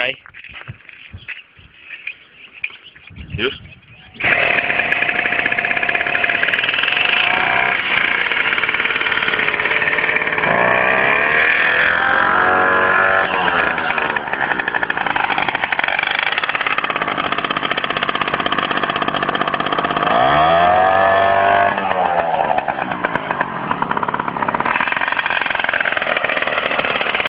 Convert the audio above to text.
Bye. Yes.